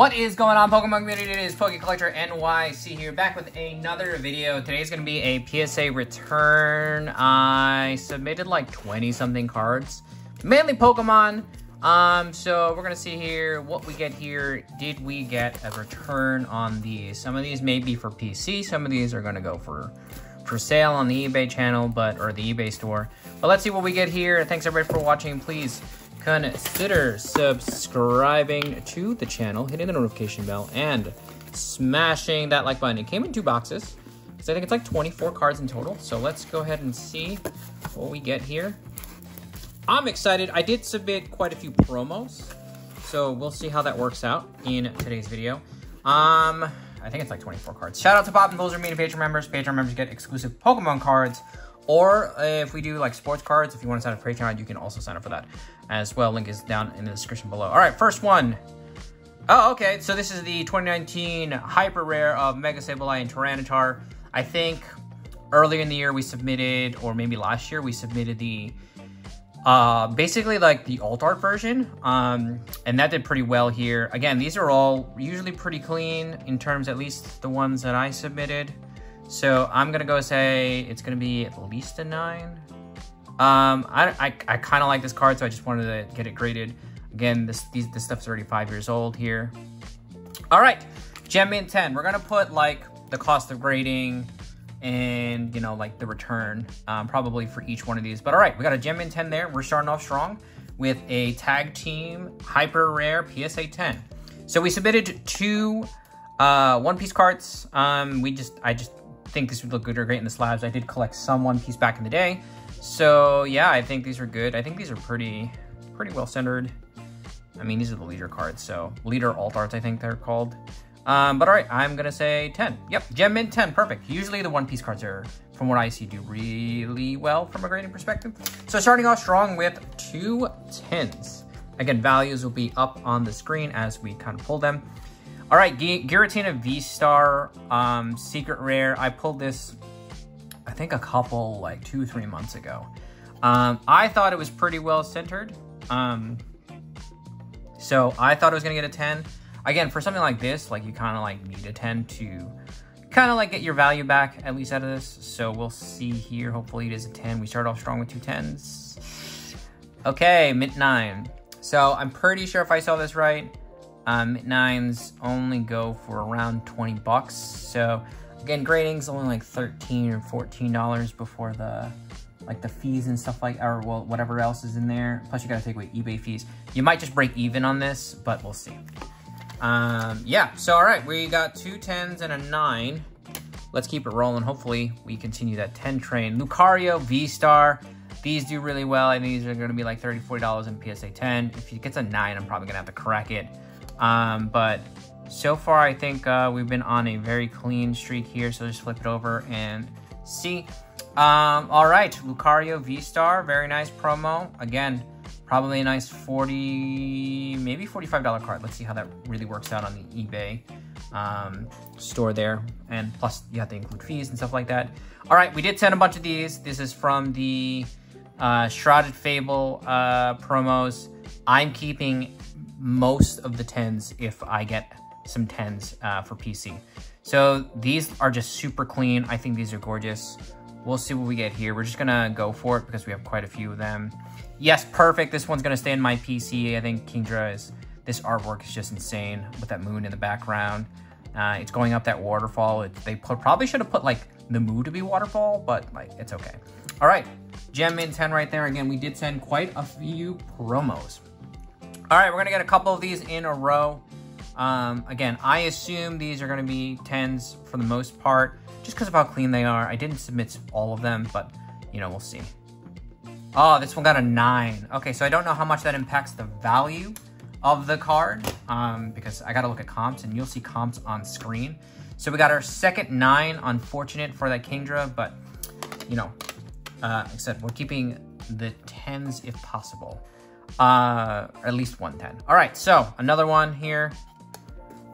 What is going on, Pokemon community? It is Collector NYC here, back with another video. Today's going to be a PSA return. I submitted like 20-something cards, mainly Pokemon. Um, so we're going to see here what we get here. Did we get a return on these? Some of these may be for PC. Some of these are going to go for for sale on the eBay channel, but or the eBay store. But let's see what we get here. Thanks everybody for watching. Please consider subscribing to the channel, hitting the notification bell, and smashing that like button. It came in two boxes, so I think it's like 24 cards in total. So let's go ahead and see what we get here. I'm excited. I did submit quite a few promos, so we'll see how that works out in today's video. Um, I think it's like 24 cards. Shout out to Bob and those are to Patreon members. Patreon members get exclusive Pokemon cards. Or if we do like sports cards, if you want to sign up for Patreon, you can also sign up for that as well. Link is down in the description below. All right, first one. Oh, okay. So this is the 2019 Hyper Rare of Mega Sableye and Tyranitar. I think earlier in the year we submitted, or maybe last year, we submitted the uh, basically like the alt art version. Um, and that did pretty well here. Again, these are all usually pretty clean in terms, at least the ones that I submitted. So I'm gonna go say it's gonna be at least a nine. Um, I, I, I kind of like this card, so I just wanted to get it graded. Again, this these, this stuff's already five years old here. All right, Gem Mint 10. We're gonna put like the cost of grading and you know like the return um, probably for each one of these. But all right, we got a Gem Mint 10 there. We're starting off strong with a tag team hyper rare PSA 10. So we submitted two uh, One Piece cards. Um, we just I just think this would look good or great in the slabs. I did collect some One Piece back in the day. So yeah, I think these are good. I think these are pretty pretty well centered. I mean, these are the leader cards, so leader alt arts, I think they're called. Um, but all right, I'm gonna say 10. Yep, Gem Mint 10, perfect. Usually the One Piece cards are, from what I see, do really well from a grading perspective. So starting off strong with two 10s. Again, values will be up on the screen as we kind of pull them. All right, Giratina V-Star um, Secret Rare. I pulled this, I think a couple, like two, three months ago. Um, I thought it was pretty well centered. Um, so I thought it was gonna get a 10. Again, for something like this, like you kind of like need a 10 to kind of like get your value back at least out of this. So we'll see here. Hopefully it is a 10. We start off strong with two 10s. Okay, mint 9. So I'm pretty sure if I saw this right, um, mint 9s only go for around 20 bucks. So again, grading's only like 13 or $14 before the like the fees and stuff like, or well, whatever else is in there. Plus you gotta take away eBay fees. You might just break even on this, but we'll see. Um, yeah, so all right, we got two 10s and a nine. Let's keep it rolling. Hopefully we continue that 10 train. Lucario, V-Star. These do really well. I think these are gonna be like $30, $40 in PSA 10. If it gets a nine, I'm probably gonna have to crack it. Um, but so far, I think uh, we've been on a very clean streak here. So just flip it over and see. Um, all right, Lucario V-Star, very nice promo. Again, probably a nice 40, maybe $45 card. Let's see how that really works out on the eBay um, store there. And plus, you have to include fees and stuff like that. All right, we did send a bunch of these. This is from the uh, Shrouded Fable uh, promos. I'm keeping most of the 10s if I get some 10s uh, for PC. So these are just super clean. I think these are gorgeous. We'll see what we get here. We're just gonna go for it because we have quite a few of them. Yes, perfect. This one's gonna stay in my PC. I think Kingdra is, this artwork is just insane with that moon in the background. Uh, it's going up that waterfall. It, they put, probably should have put like the moon to be waterfall, but like it's okay. All right, Gem in 10 right there. Again, we did send quite a few promos. All right, we're gonna get a couple of these in a row. Um, again, I assume these are gonna be 10s for the most part, just because of how clean they are. I didn't submit all of them, but you know, we'll see. Oh, this one got a nine. Okay, so I don't know how much that impacts the value of the card, um, because I gotta look at comps and you'll see comps on screen. So we got our second nine, unfortunate for that Kingdra, but you know, uh, said, we're keeping the 10s if possible. Uh, at least 110. All right, so another one here.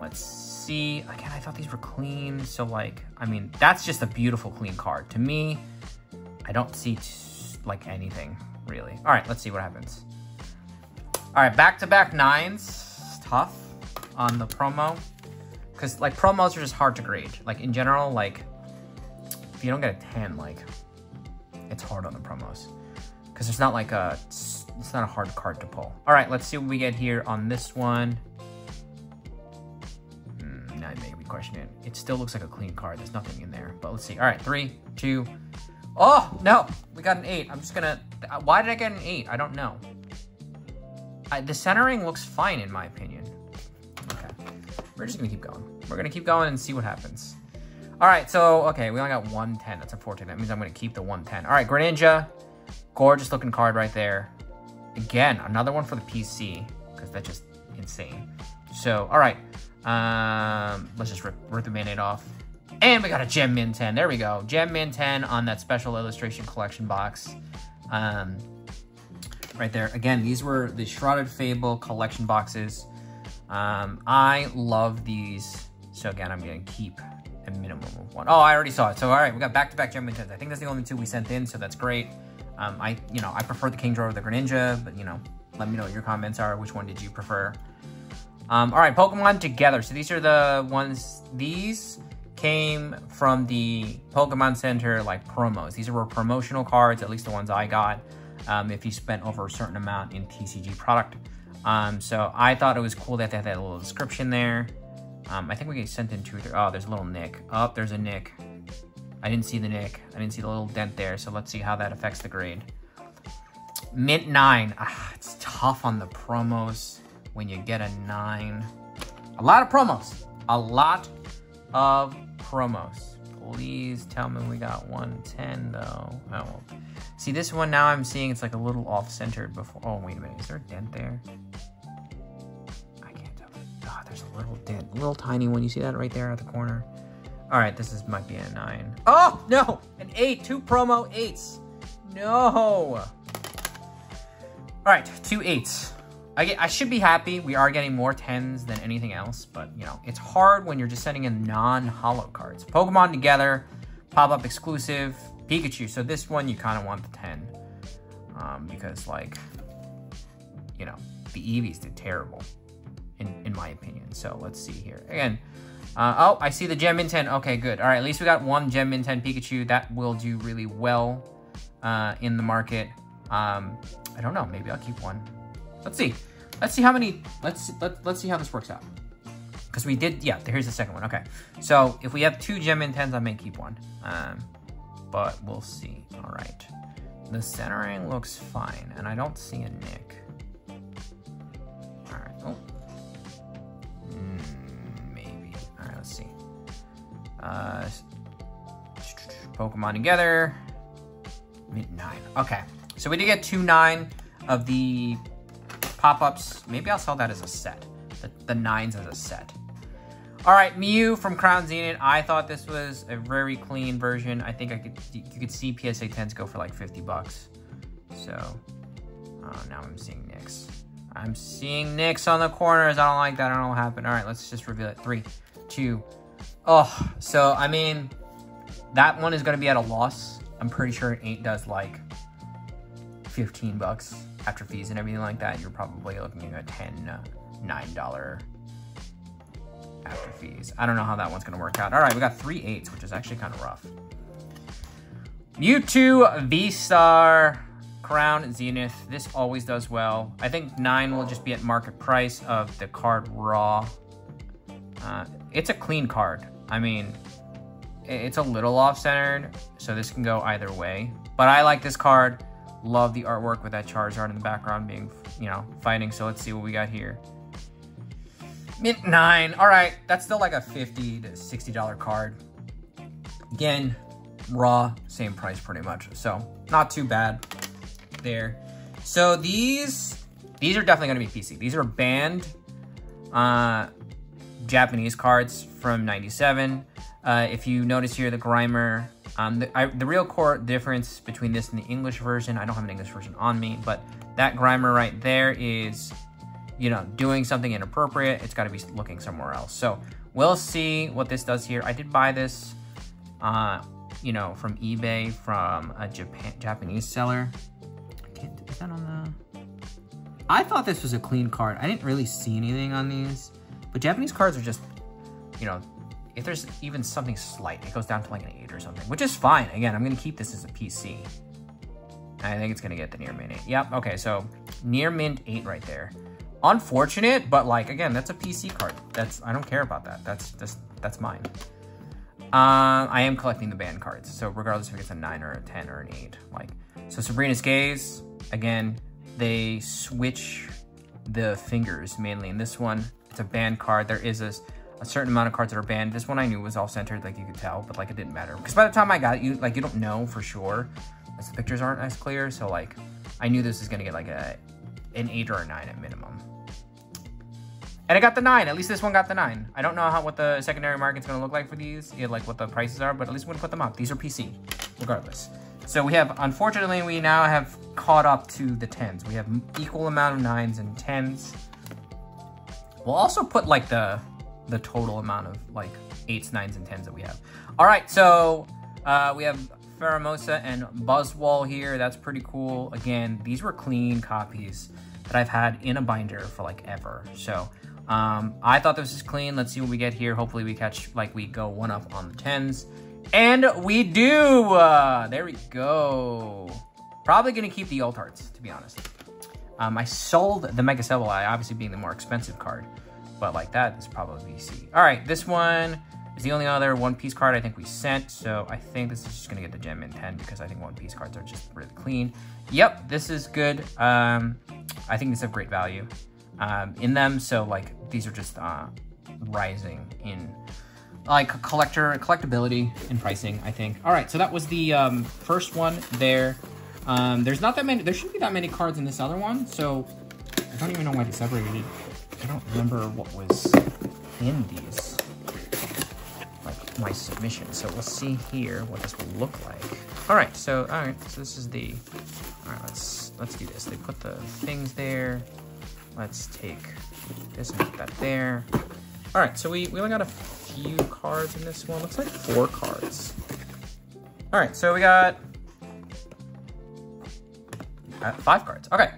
Let's see. Again, I thought these were clean. So like, I mean, that's just a beautiful clean card. To me, I don't see like anything really. All right, let's see what happens. All right, back-to-back -back nines. Tough. on the promo. Because, like, promos are just hard to grade. Like, in general, like, if you don't get a 10, like, it's hard on the promos. Because there's not, like, a... It's not a hard card to pull. All right, let's see what we get here on this one. Mm, now you make question it. It still looks like a clean card. There's nothing in there. But let's see. All right, three, two... Oh, no! We got an 8. I'm just gonna... Why did I get an 8? I don't know. I, the centering looks fine, in my opinion. Okay. We're just gonna keep going. We're gonna keep going and see what happens. All right, so, okay, we only got 110. That's unfortunate. That means I'm gonna keep the 110. All right, Greninja. Gorgeous looking card right there. Again, another one for the PC, because that's just insane. So, all right. Um, let's just rip, rip the Band-Aid off. And we got a Gem Mint 10. There we go. Gem Mint 10 on that special illustration collection box. Um, right there. Again, these were the Shrouded Fable collection boxes. Um, I love these. So again, I'm going to keep a minimum of one. Oh, I already saw it. So, all right, we got back-to-back -back Gem Mint 10s. I think that's the only two we sent in, so that's great. Um, I, you know, I prefer the Kingdra over the Greninja, but, you know, let me know what your comments are. Which one did you prefer? Um, all right, Pokemon Together. So these are the ones, these came from the Pokemon Center, like, promos. These were promotional cards, at least the ones I got, um, if you spent over a certain amount in TCG product. Um, so I thought it was cool that they had that little description there. Um, I think we get sent in two, three. Oh, there's a little nick. Oh, there's a nick. I didn't see the nick. I didn't see the little dent there, so let's see how that affects the grade. Mint 9. Ah, it's tough on the promos when you get a 9. A lot of promos. A lot of promos. Please tell me we got 110, though. Oh, See, this one now I'm seeing it's like a little off-centered before. Oh, wait a minute. Is there a dent there? I can't tell. Oh, there's a little dent. A little tiny one. You see that right there at the corner? All right, this is might be a nine. Oh, no, an eight, two promo eights. No. All right, two eights. I, get, I should be happy. We are getting more tens than anything else, but you know, it's hard when you're just sending in non-holo cards. Pokemon Together, pop-up exclusive, Pikachu. So this one, you kind of want the 10 um, because like, you know, the Eevees did terrible in, in my opinion. So let's see here. Again, uh, oh, I see the Gem Mint 10. Okay, good. All right, at least we got one Gem Mint 10 Pikachu. That will do really well uh, in the market. Um, I don't know. Maybe I'll keep one. Let's see. Let's see how many. Let's let, let's see how this works out. Because we did. Yeah, here's the second one. Okay. So if we have two Gem Mint 10s, I may keep one. Um, but we'll see. All right. The centering looks fine, and I don't see a nick. All right. Oh. Uh, Pokemon together. Nine. Okay. So we did get two nine of the pop-ups. Maybe I'll sell that as a set. The, the nines as a set. All right, Mew from Crown Zenith. I thought this was a very clean version. I think I could you could see PSA 10s go for like 50 bucks. So uh, now I'm seeing nicks. I'm seeing nicks on the corners. I don't like that. I don't know what happened. All right, let's just reveal it. Three, two, Oh, so I mean, that one is going to be at a loss. I'm pretty sure it ain't does like 15 bucks after fees and everything like that. You're probably looking at 10, uh, $9 after fees. I don't know how that one's going to work out. All right, we got three eights, which is actually kind of rough. Mewtwo, V-Star, Crown, Zenith. This always does well. I think nine will just be at market price of the card raw. Uh, it's a clean card. I mean, it's a little off-centered, so this can go either way. But I like this card. Love the artwork with that Charizard in the background being, you know, fighting. So let's see what we got here. Mint 9. All right, that's still like a 50 to $60 card. Again, raw, same price pretty much. So not too bad there. So these, these are definitely going to be PC. These are banned. Uh, Japanese cards from 97. Uh, if you notice here, the Grimer, um, the, I, the real core difference between this and the English version, I don't have an English version on me, but that Grimer right there is, you know, doing something inappropriate. It's got to be looking somewhere else. So we'll see what this does here. I did buy this, uh, you know, from eBay from a Japan Japanese seller. Is that on the... I thought this was a clean card. I didn't really see anything on these. But Japanese cards are just, you know, if there's even something slight, it goes down to like an 8 or something, which is fine. Again, I'm going to keep this as a PC. I think it's going to get the near mint 8. Yep, okay, so near mint 8 right there. Unfortunate, but like, again, that's a PC card. That's I don't care about that. That's just, that's mine. Uh, I am collecting the banned cards, so regardless if it's a 9 or a 10 or an 8. Like, so Sabrina's Gaze, again, they switch the fingers mainly. In this one, it's a banned card. There is a, a certain amount of cards that are banned. This one I knew was all centered, like you could tell, but like it didn't matter. Because by the time I got it, you, like you don't know for sure, as the pictures aren't as clear. So like, I knew this was gonna get like a an eight or a nine at minimum. And I got the nine. At least this one got the nine. I don't know how what the secondary market's gonna look like for these, yeah, like what the prices are, but at least we're gonna put them up. These are PC, regardless. So we have, unfortunately, we now have caught up to the 10s. We have equal amount of 9s and 10s. We'll also put like the the total amount of like 8s, 9s, and 10s that we have. All right, so uh, we have Pheromosa and Buzzwole here. That's pretty cool. Again, these were clean copies that I've had in a binder for like ever. So um, I thought this was clean. Let's see what we get here. Hopefully we catch, like we go one up on the 10s. And we do! Uh, there we go. Probably gonna keep the alt arts, to be honest. Um, I sold the Mega Sableye, obviously being the more expensive card. But like that is probably VC. All right, this one is the only other One Piece card I think we sent. So I think this is just gonna get the gem in 10 because I think One Piece cards are just really clean. Yep, this is good. Um, I think these have great value um, in them. So like these are just uh, rising in like collector collectability and pricing, I think. All right, so that was the um, first one there. Um, there's not that many, there shouldn't be that many cards in this other one, so I don't even know why they separated. I don't remember what was in these, like my submission. So we'll see here what this will look like. All right, so all right, so this is the. All right, let's let's do this. They put the things there. Let's take this and put that there. All right, so we we only got a few cards in this one. Looks like four cards. All right, so we got uh, five cards. Okay.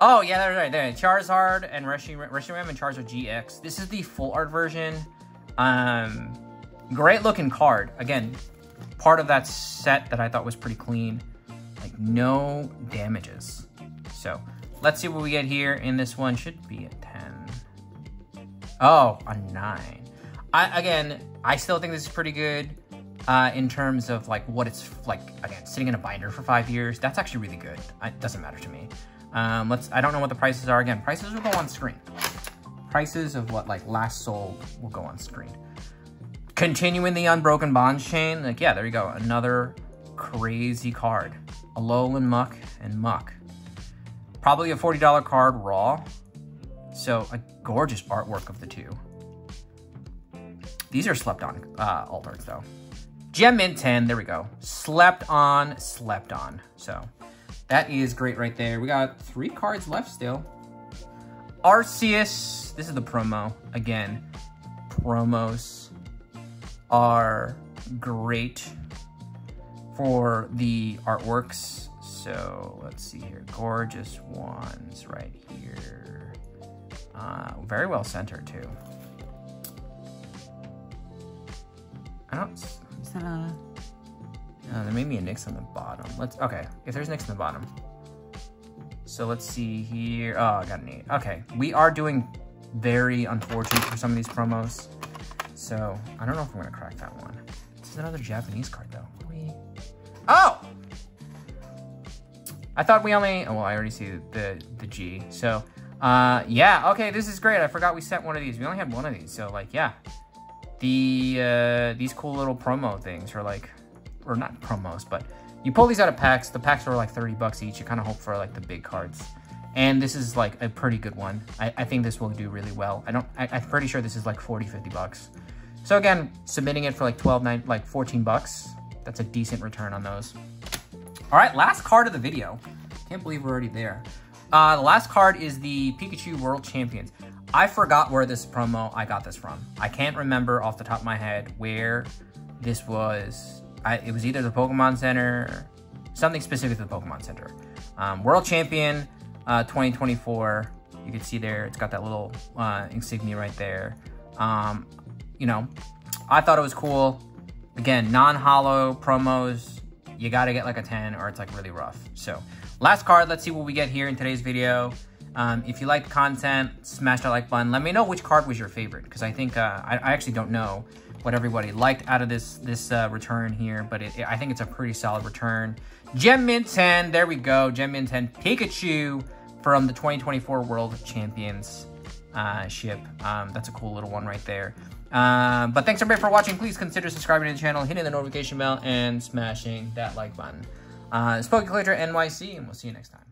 Oh, yeah, that's right. There, Charizard and Reshiram and Charizard GX. This is the full art version. Um, great looking card. Again, part of that set that I thought was pretty clean. Like, no damages. So, let's see what we get here And this one. Should be a 10. Oh, a 9. I, again, I still think this is pretty good uh, in terms of like what it's like. Again, sitting in a binder for five years, that's actually really good. It doesn't matter to me. Um, let's. I don't know what the prices are. Again, prices will go on screen. Prices of what like last sold will go on screen. Continuing the unbroken bonds chain, like yeah, there you go. Another crazy card. Alolan Muk and Muk Probably a $40 card raw. So a gorgeous artwork of the two. These are slept on uh, alt arts though. Gem Mint 10, there we go. Slept on, slept on. So that is great right there. We got three cards left still. Arceus, this is the promo. Again, promos are great for the artworks. So let's see here. Gorgeous ones right here. Uh, very well centered too. I don't, uh, there may be a nicks on the bottom. Let's, okay, if there's nicks on the bottom. So let's see here. Oh, I got an eight. Okay, we are doing very unfortunate for some of these promos. So I don't know if I'm gonna crack that one. This is another Japanese card though. We... Oh! I thought we only, oh, well, I already see the, the G. So, uh, yeah, okay, this is great. I forgot we sent one of these. We only had one of these. So like, yeah, the uh, these cool little promo things are like, or not promos, but you pull these out of packs. The packs are like 30 bucks each. You kind of hope for like the big cards. And this is like a pretty good one. I, I think this will do really well. I don't, I, am pretty sure this is like 40, 50 bucks. So again, submitting it for like 12, 9, like 14 bucks. That's a decent return on those. All right, last card of the video. Can't believe we're already there. Uh, the last card is the Pikachu World Champions. I forgot where this promo I got this from. I can't remember off the top of my head where this was. I, it was either the Pokemon Center, something specific to the Pokemon Center. Um, World Champion uh, 2024. You can see there, it's got that little uh, insignia right there. Um, you know, I thought it was cool. Again, non-holo promos, you gotta get like a 10 or it's like really rough. So last card, let's see what we get here in today's video. Um, if you like content, smash that like button. Let me know which card was your favorite because I think uh, I, I, actually don't know what everybody liked out of this this uh, return here, but it, it, I think it's a pretty solid return. Gem Mint 10, there we go. Gem Mint 10 Pikachu from the 2024 World Champions uh, ship. Um, that's a cool little one right there. Uh, but thanks everybody for watching. Please consider subscribing to the channel, hitting the notification bell, and smashing that like button. Uh, it's Poke Collector NYC, and we'll see you next time.